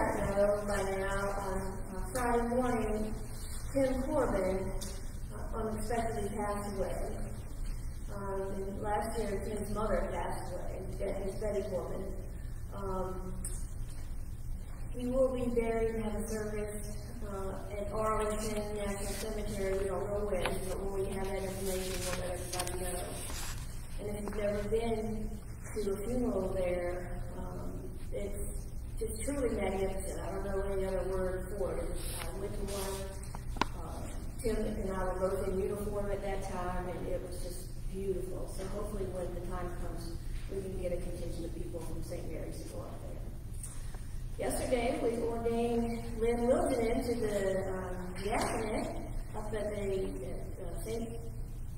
guys by now, on uh, Friday morning, Tim Corbin uh, unexpectedly passed away. Um, last year, Tim's mother passed away, his Betty Corbin. Um, he will be buried and have a service uh, at Arlington National Cemetery. We don't know when, but when we have that information, we'll let everybody know. And if you've never been to a funeral there, um, it's it's truly magnificent. I don't know any other word for it. I went to one. Uh, Tim and I were both in uniform at that time, and it was just beautiful. So hopefully, when the time comes, we can get a contingent of people from St. Mary's to go out there. Yesterday, we ordained Lynn Wilden to the um, diaconate up at the uh, St.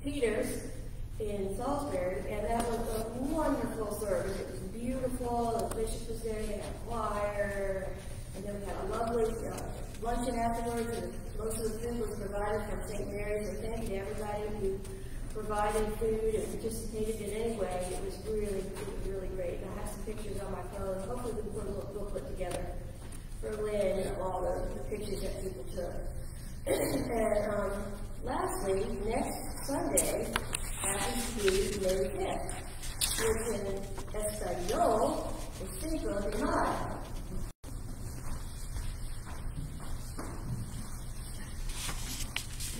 Peter's in Salisbury, and that was Bishop was there, they had a choir, and then we had a lovely uh, luncheon afterwards, and most of the food was provided from St. Mary's, and thank you to everybody who provided food and participated in any way. It was really, really great. And I have some pictures on my phone. Hopefully we'll put a little booklet together for Lynn of all the, the pictures that people took. and um, lastly, next Sunday happens to be May 5th. It's in Espanol, the speaker denied.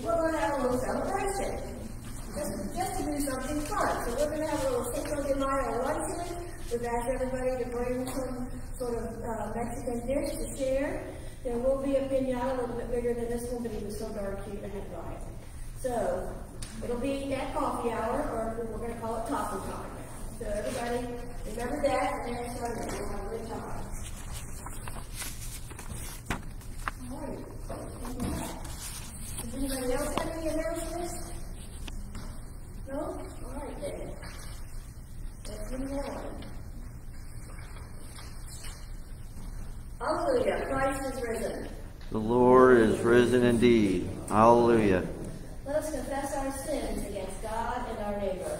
We're going to have a little celebration, just, just to do something fun. So we're going to have a little Cinco de Mayo luncheon. We've asked everybody to bring some sort of Mexican dish to share. There will be a pinata a little bit bigger than this one, but it was so darn cute and had to. So it'll be that coffee hour, or we're going to call it taco time. So everybody Remember that for next Sunday. We'll have a good time. All right. Does anybody else have any announcements? No? All right then. Let's. Hallelujah. Christ is risen. The Lord is risen indeed. Hallelujah. Let us confess our sins against God and our neighbor.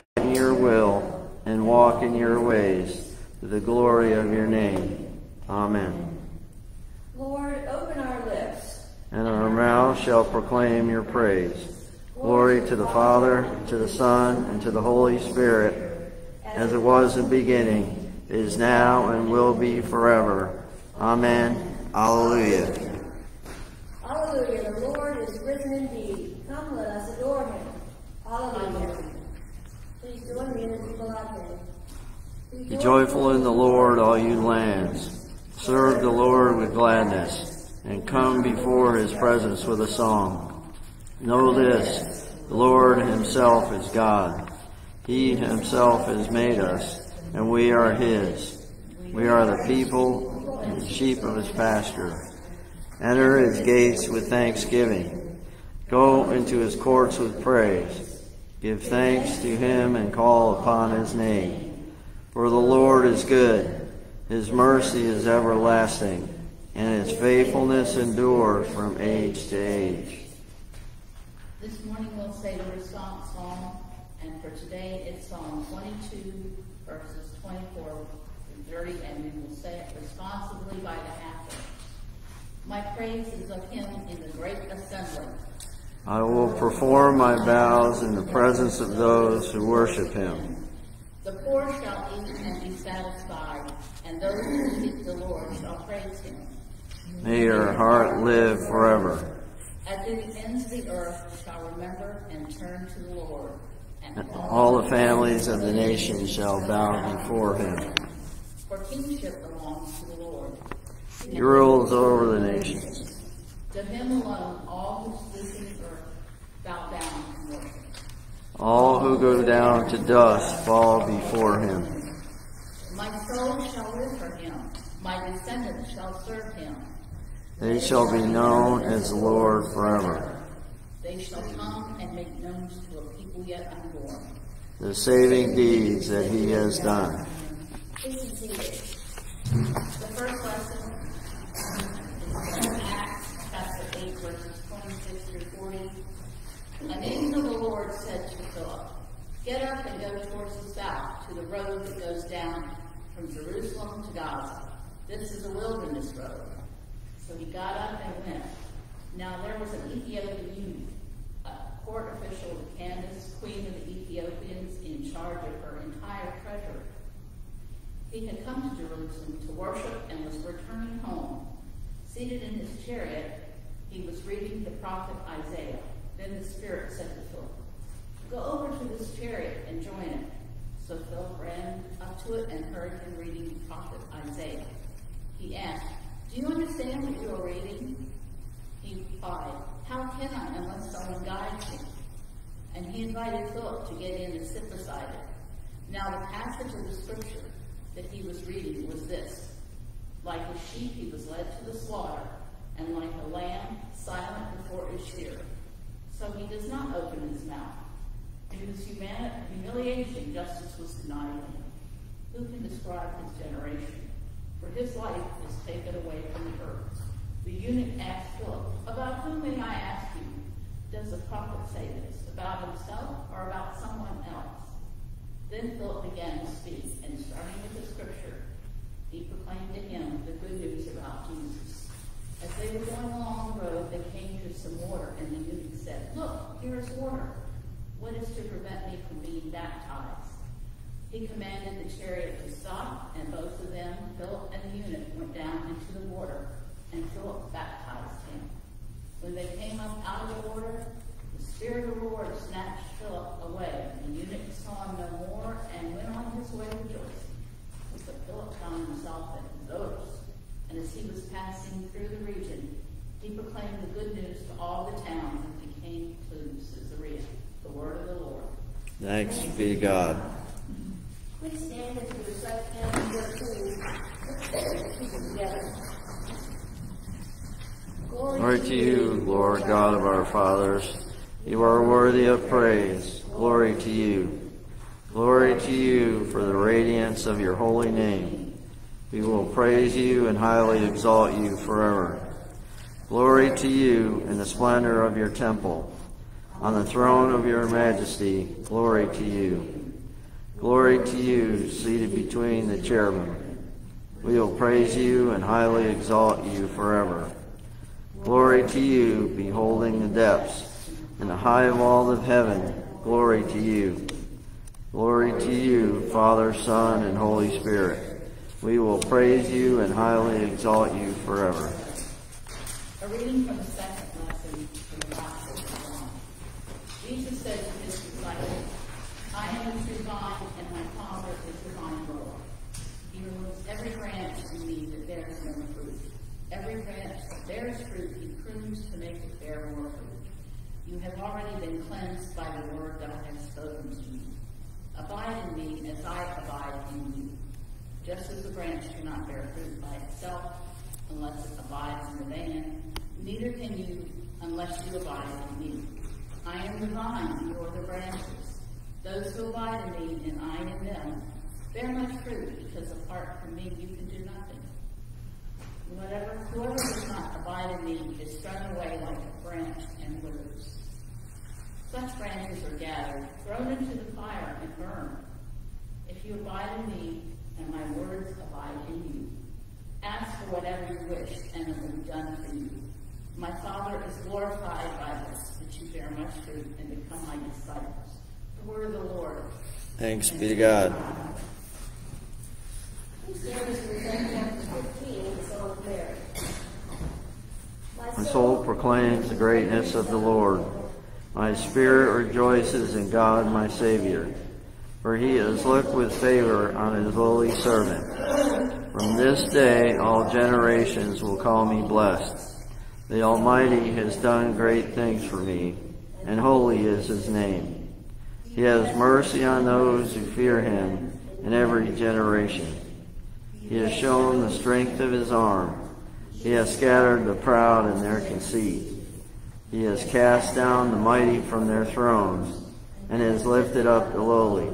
in your ways, to the glory of your name. Amen. Lord, open our lips, and our mouth shall proclaim your praise. Glory to the Father, and to the Son, and to the Holy Spirit, as it was in the beginning, is now, and will be forever. Amen. Alleluia. Be joyful in the Lord, all you lands. Serve the Lord with gladness, and come before his presence with a song. Know this, the Lord himself is God. He himself has made us, and we are his. We are the people and the sheep of his pasture. Enter his gates with thanksgiving. Go into his courts with praise. Give thanks to him and call upon his name. For the Lord is good, his mercy is everlasting, and his faithfulness endures from age to age. This morning we'll say the response psalm, and for today it's Psalm 22, verses 24 and 30, and we will say it responsibly by the half. My praise is of him in the great assembly. I will perform my vows in the presence of those who worship him. The poor shall eat and be satisfied, and those who seek the Lord shall praise him. May your heart live forever. At the ends of the earth shall remember and turn to the Lord. And all the families of the nation shall bow before him. For kingship belongs to the Lord. He rules over the nations. To him alone all who live in the earth bow down all who go down to dust fall before him. My soul shall live for him. My descendants shall serve him. They shall be known as Lord forever. They shall come and make known to a people yet unborn. The saving deeds that he has done. Please be seated. The first lesson is from Acts chapter 8, verses 26 through 40. An angel of the Lord said to Philip, Get up and go towards the south to the road that goes down from Jerusalem to Gaza. This is a wilderness road. So he got up and went. Now there was an Ethiopian eunuch, a court official of Candace, queen of the Ethiopians, in charge of her entire treasury. He had come to Jerusalem to worship and was returning home. Seated in his chariot, he was reading the prophet Isaiah. Then the Spirit said to Philip, Go over to this chariot and join it. So Philip ran up to it and heard him reading the prophet Isaiah. He asked, Do you understand what you are reading? He replied, How can I unless someone guides me? And he invited Philip to get in and sit beside him. Now the passage of the scripture that he was reading was this. Like a sheep he was led to the slaughter, and like a lamb silent before his shearer. So he does not open his mouth. In his humiliation, justice was denied him. Who can describe his generation? For his life was taken away from the earth. The eunuch asked Philip, About whom may I ask you? Does the prophet say this? About himself or about someone else? Then Philip began to speak, and starting with the scripture, he proclaimed to him the good news about Jesus. As they were going along the road, they came to some water, and the eunuch said, Look, here is water. What is to prevent me from being baptized? He commanded the chariot to stop, and both of them, Philip and the eunuch, went down into the water, and Philip baptized him. When they came up out of the water, the Spirit of the Lord snatched Philip away. and The eunuch saw him no more and went on his way rejoicing. But Philip found himself at Rhodes, and as he was passing through the region, he proclaimed the good news to all the towns as he came to Caesarea. The word of the Lord. Thanks be God. Please stand as we recite hymn 13. Together. Glory to you, Lord God of our fathers. You are worthy of praise. Glory to you. Glory to you for the radiance of your holy name. We will praise you and highly exalt you forever. Glory to you in the splendor of your temple. On the throne of your majesty, glory to you. Glory to you, seated between the cherubim. We will praise you and highly exalt you forever. Glory to you, beholding the depths and the high wall of heaven. Glory to you. Glory to you, Father, Son, and Holy Spirit. We will praise you and highly exalt you forever. A reading from the second lesson from the Gospel of John. Jesus said to his disciples, I am the true vine, and my Father is the vine grower. He removes every branch in me that bears no fruit. Every branch that bears fruit, he prunes to make it bear more fruit. You have already been cleansed by the word that I have spoken to you. Abide in me as I abide in you. Just as the branch cannot bear fruit by itself unless it abides in the vine, neither can you unless you abide in me. I am the vine, you are the branches. Those who abide in me and I in them bear much fruit, because apart from me you can do nothing. Whatever, whoever does not abide in me is thrown away like a branch and withers. Such branches are gathered, thrown into the fire, and burned. If you abide in me, and my words abide in you, ask for whatever you wish, and it will be done for you. My Father is glorified by this, that you bear much fruit and become my disciples. The word of the Lord. Thanks be to God. Please stand as we recite chapter 15, the Song of Mary. My soul proclaims the greatness of the Lord. My spirit rejoices in God my Savior, for he has looked with favor on his lowly servant. From this day all generations will call me blessed. The Almighty has done great things for me, and holy is his name. He has mercy on those who fear him in every generation. He has shown the strength of his arm. He has scattered the proud in their conceit. He has cast down the mighty from their thrones and has lifted up the lowly.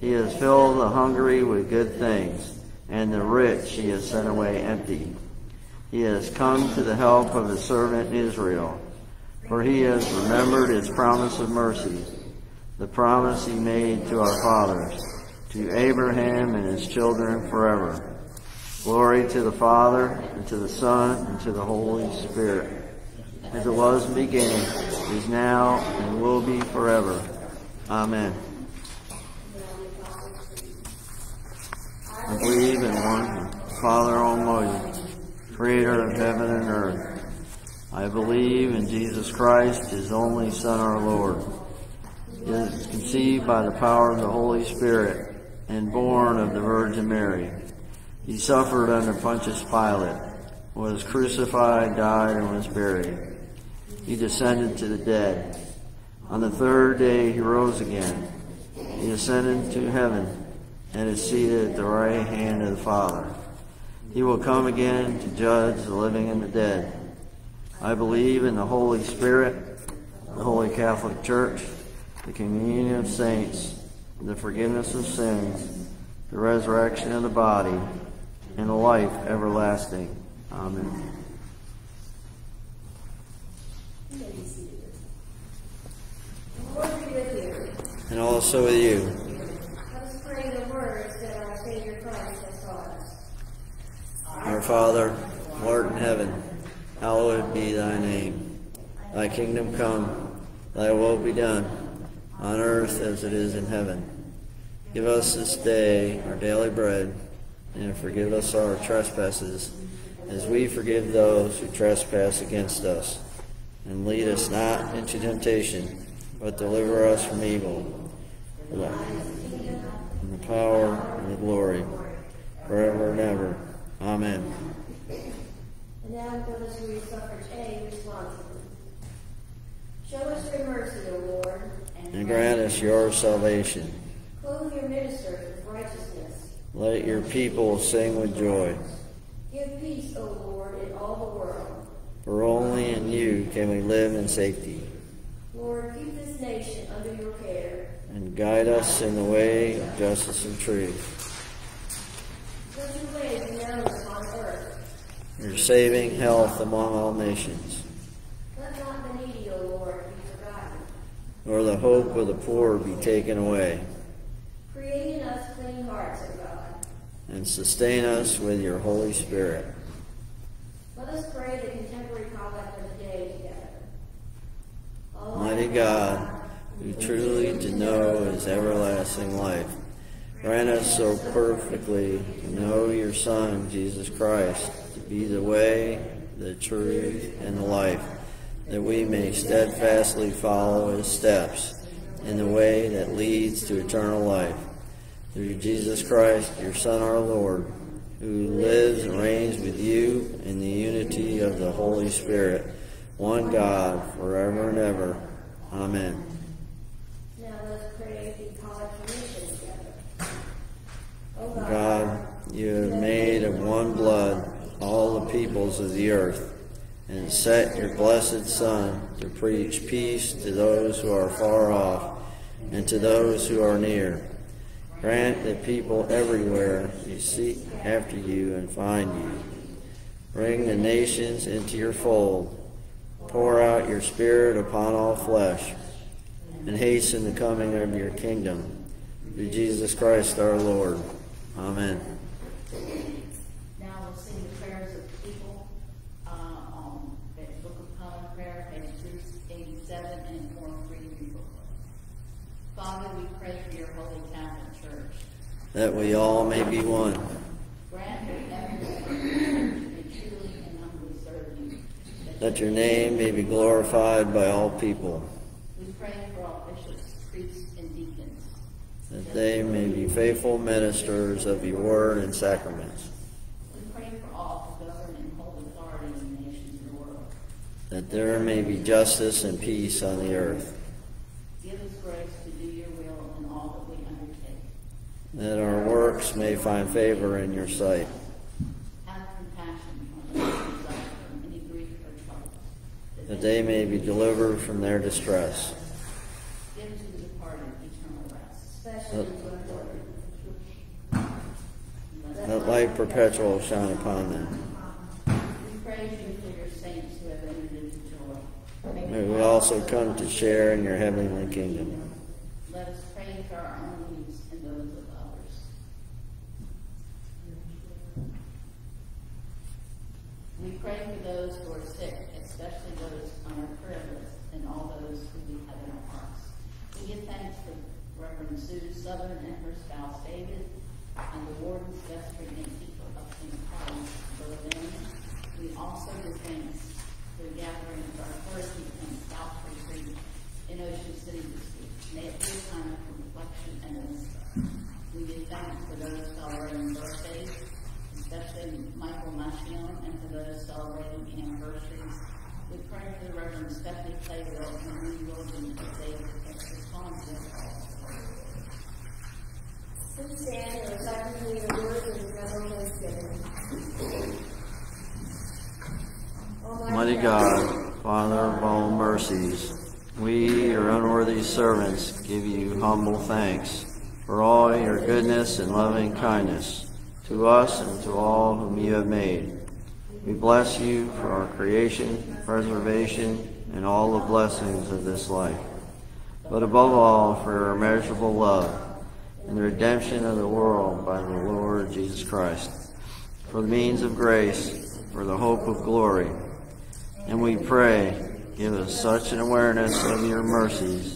He has filled the hungry with good things, and the rich he has sent away empty. He has come to the help of his servant Israel, for he has remembered his promise of mercy, the promise he made to our fathers, to Abraham and his children forever. Glory to the Father, and to the Son, and to the Holy Spirit, as it was in the beginning, is now, and will be forever. Amen. I believe in one Father Almighty, creator of heaven and earth. I believe in Jesus Christ, his only Son, our Lord. He is conceived by the power of the Holy Spirit and born of the Virgin Mary. He suffered under Pontius Pilate, was crucified, died, and was buried. He descended to the dead. On the third day he rose again. He ascended to heaven and is seated at the right hand of the Father. He will come again to judge the living and the dead. I believe in the Holy Spirit, the Holy Catholic Church, the communion of saints, the forgiveness of sins, the resurrection of the body, and the life everlasting. Amen. You may be seated. The Lord be with you. And also with you. The words that our Savior Christ has taught us. Our Father, art in heaven, hallowed be thy name. Thy kingdom come, thy will be done, on earth as it is in heaven. Give us this day our daily bread, and forgive us our trespasses, as we forgive those who trespass against us. And lead us not into temptation, but deliver us from evil. For is the and the power, and the glory, forever and ever. Amen. And now let us read suffrage A responsibly. Show us your mercy, O Lord. and grant us your salvation. Clothe your ministers with righteousness. Let your people sing with joy, Give peace, O Lord, in all the world. for in you can we live in safety. Lord, keep this nation under your care. And guide us in the way of justice and truth. Let your way be known upon earth. Your saving health among all nations, Let not the needy, O Lord, be forgotten. nor the hope of the poor be taken away. Create in us clean hearts, O God. And sustain us with your Holy Spirit. Let us pray the contemporary collect of the day together. Mighty God, who truly to know is everlasting life, grant us so perfectly to know your Son, Jesus Christ, to be the way, the truth, and the life, that we may steadfastly follow his steps in the way that leads to eternal life. Through Jesus Christ, your Son, our Lord, who lives and reigns with you in the unity of the Holy Spirit, one God, forever and ever. Amen. Now let us pray the mission together. O God, God, you have made of one blood all the peoples of the earth, and set your blessed Son to preach peace to those who are far off and to those who are near. Grant that people everywhere may seek after you and find you. Bring the nations into your fold. Pour out your Spirit upon all flesh, and hasten the coming of your kingdom. Through Jesus Christ our Lord. Amen. Now we'll sing the prayers of the people, uh, on the Book of Common Prayer, page three eighty-seven, and form reading booklet. Father, we pray for your holy Catholic Church. That we all may be one. Grant that everyone may truly and humbly serve you, that that your name may be glorified by all people, We pray for all bishops, priests, and deacons. that they may be faithful ministers of your word and sacraments, We pray for all who govern and hold authority in the nations of the world. that there may be justice and peace on the earth, Give us grace to do your will in all that we undertake. that our works may find favor in your sight, Have compassion on those who suffer from any grief or trouble. That they may be delivered from their distress. Give to the departed eternal rest. especially to. Let Let light perpetual shine upon them. We praise you for your saints who have entered into joy. May we also come to share in your heavenly kingdom. Let us pray for our own needs and those of others. We pray for those who are sick, especially those on our prayer list and all those who we have in our hearts. We give thanks for Reverend Sue Southern and her spouse David, and the wardens, vestry, and keeper of St. Paul's, Berlin. We also give the gathering of our clergy and South Retreat in Ocean City this week. May it be a time of reflection and wisdom. We give thanks for those celebrating birthdays, especially Michael Machion, and for those celebrating anniversaries. We pray for the Reverend Stephanie Clayville and Marie Wilson as they respond to their calls. Please stand and recite with me the words of the general thanksgiving. Mighty God, Father of all mercies, we, your unworthy servants, give you humble thanks for all your goodness and loving kindness to us and to all whom you have made. We bless you for our creation, preservation, and all the blessings of this life, but above all for your immeasurable love and the redemption of the world by the Lord Jesus Christ, for the means of grace, for the hope of glory. And we pray, give us such an awareness of your mercies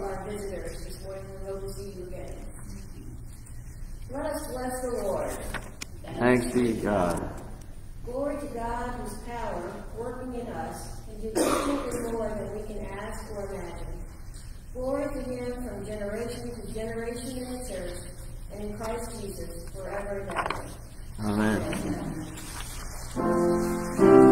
our visitors this morning. We hope to see you again. Let us bless the Lord. Thanks be to God. Glory to God whose power working in us can do infinitely more than we can ask or imagine. Glory to him from generation to generation in the church and in Christ Jesus forever and ever. Amen.